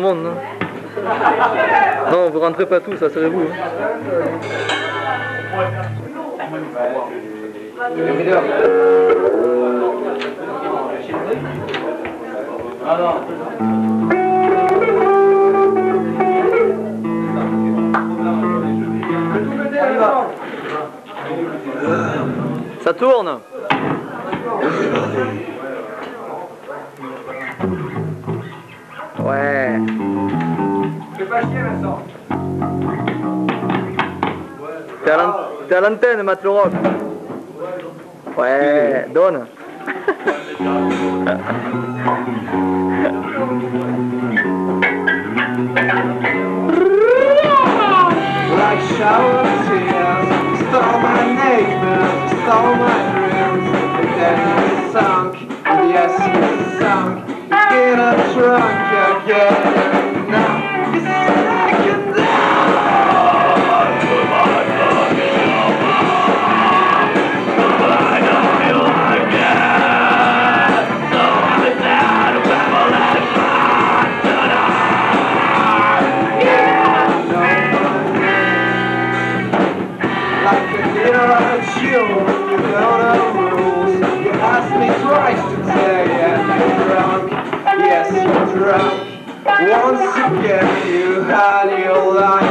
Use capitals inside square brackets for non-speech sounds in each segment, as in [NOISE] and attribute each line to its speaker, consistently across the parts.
Speaker 1: Monde. Non, vous rentrez pas tous, ça serait vous. Ça tourne Ouais.
Speaker 2: Fais pas chier, Vincent.
Speaker 1: T'es à l'antenne, Matt Rock. Ouais, donne.
Speaker 2: Like stole my neighbors, stole my dreams. Sunk, yes sunk. In a truck together now. Italian life.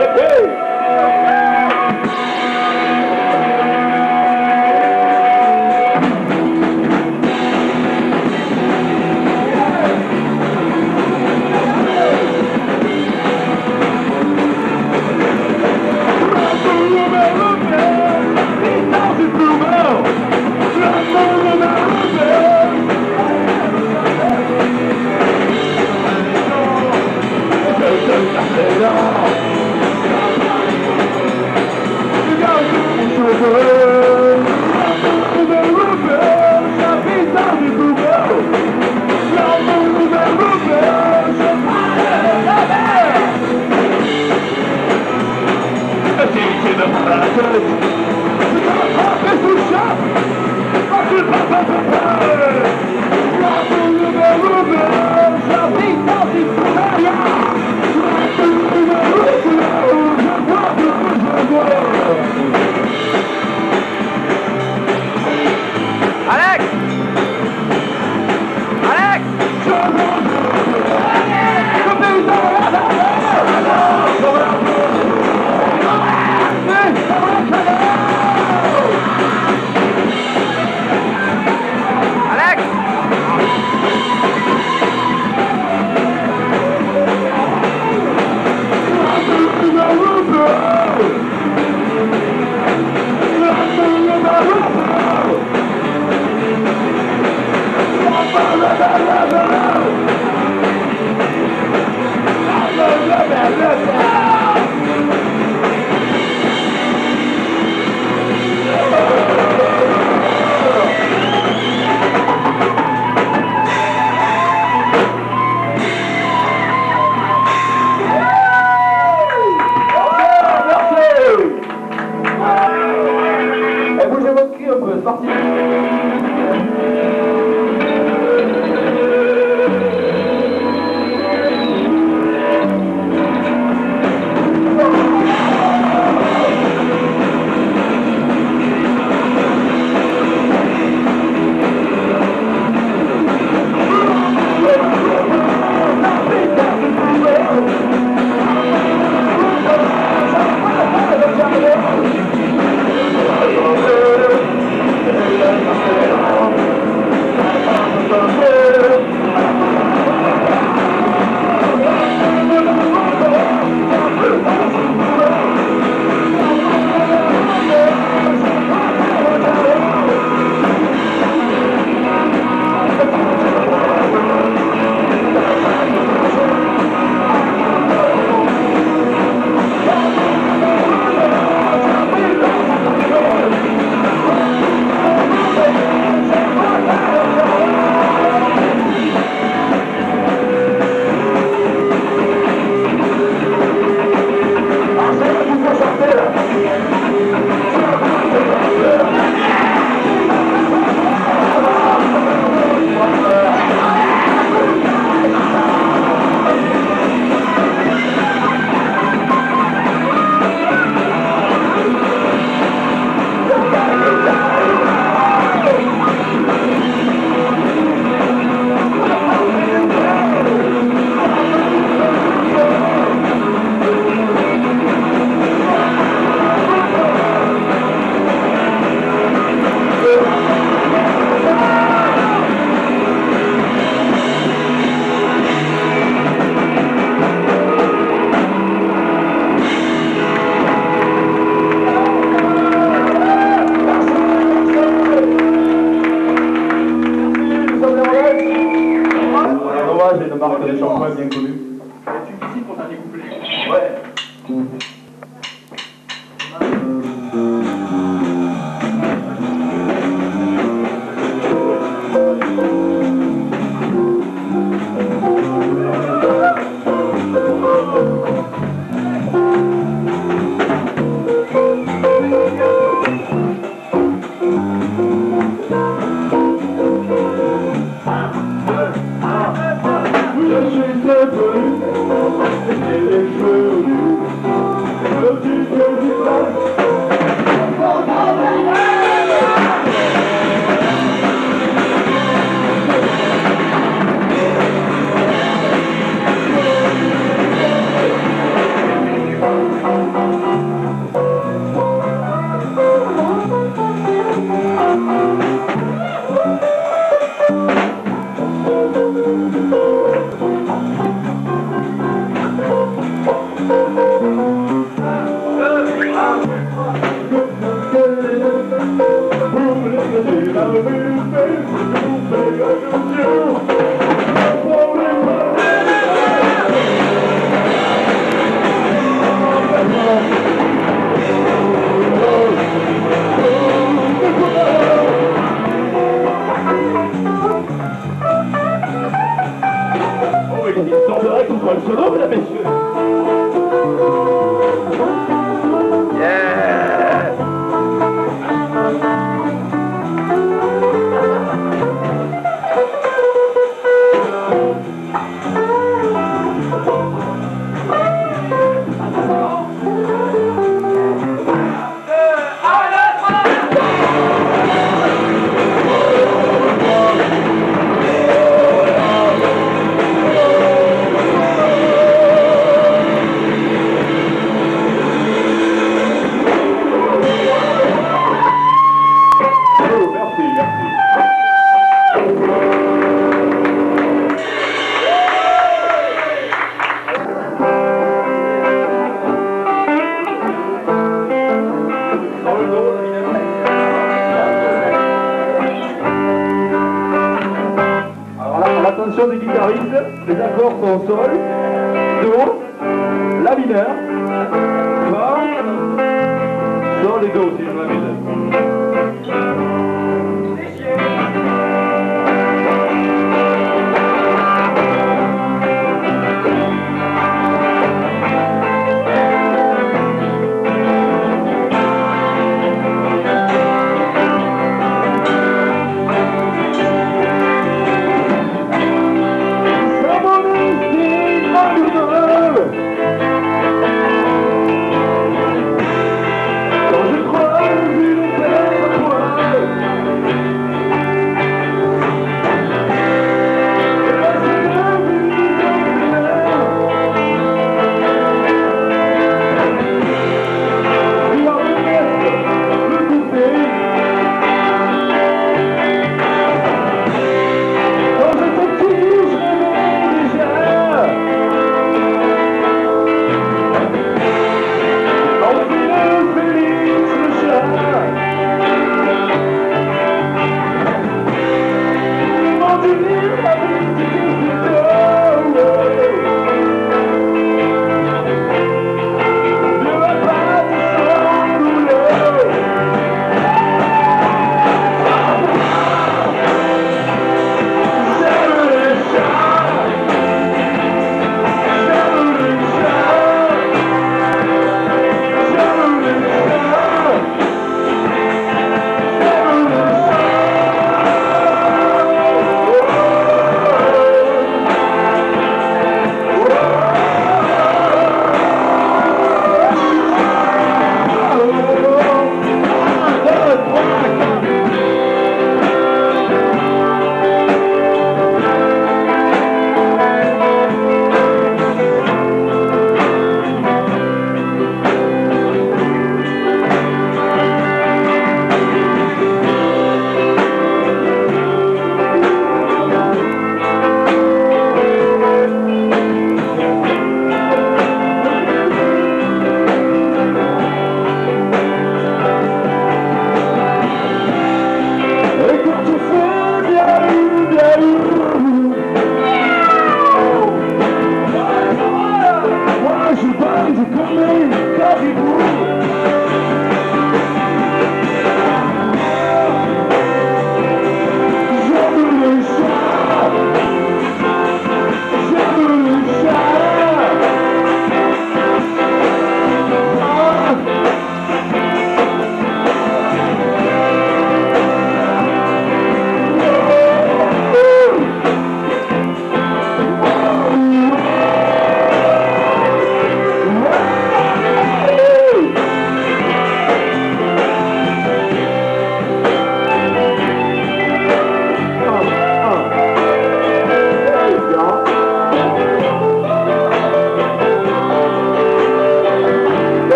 Speaker 3: decay.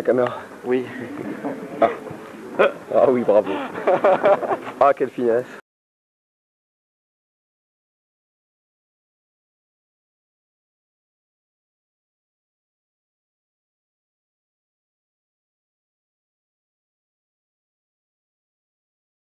Speaker 3: la
Speaker 1: caméra Oui.
Speaker 4: Ah, ah oui, bravo. [LAUGHS] ah, quelle finesse.